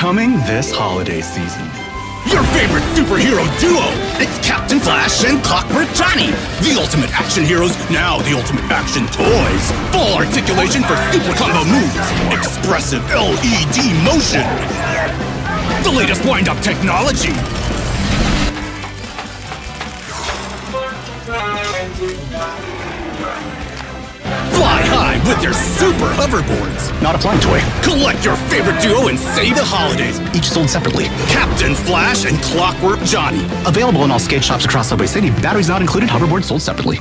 Coming this holiday season. Your favorite superhero duo! It's Captain Flash and Clockwork Johnny! The ultimate action heroes, now the ultimate action toys! Full articulation for super combo moves! Expressive LED motion! The latest wind-up technology! High with their super hoverboards! Not a flying toy. Collect your favorite duo and save the holidays! Each sold separately. Captain Flash and Clockwork Johnny! Available in all skate shops across Subway City. Batteries not included. Hoverboards sold separately.